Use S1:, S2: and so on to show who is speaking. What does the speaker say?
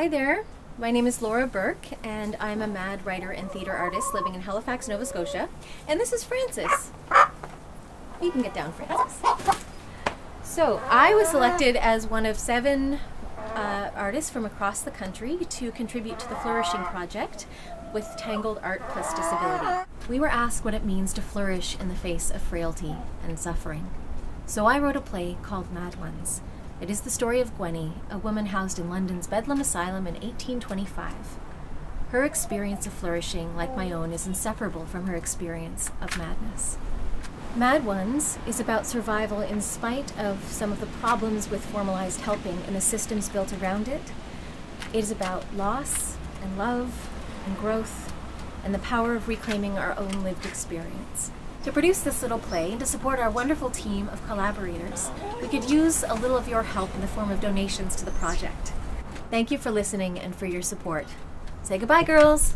S1: Hi there. My name is Laura Burke, and I'm a mad writer and theatre artist living in Halifax, Nova Scotia. And this is Francis. You can get down, Francis. So, I was selected as one of seven uh, artists from across the country to contribute to the Flourishing Project with Tangled Art Plus Disability. We were asked what it means to flourish in the face of frailty and suffering. So I wrote a play called Mad Ones. It is the story of Gwenny, a woman housed in London's Bedlam Asylum in 1825. Her experience of flourishing, like my own, is inseparable from her experience of madness. Mad Ones is about survival in spite of some of the problems with formalized helping and the systems built around it. It is about loss and love and growth and the power of reclaiming our own lived experience. To produce this little play and to support our wonderful team of collaborators, we could use a little of your help in the form of donations to the project. Thank you for listening and for your support. Say goodbye, girls!